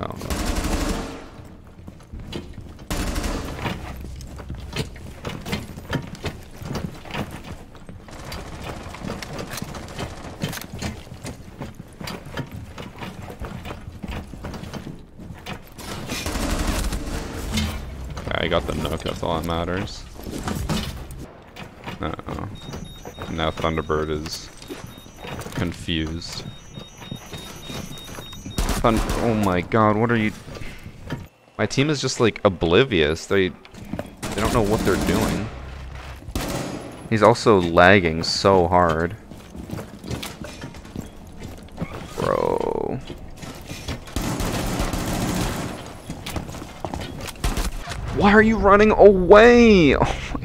Oh, no. I got the Nøkk, that's all that matters. Uh oh. Now Thunderbird is confused. Thun oh my god, what are you... My team is just like oblivious. They they don't know what they're doing. He's also lagging so hard. Bro. Why are you running away? Oh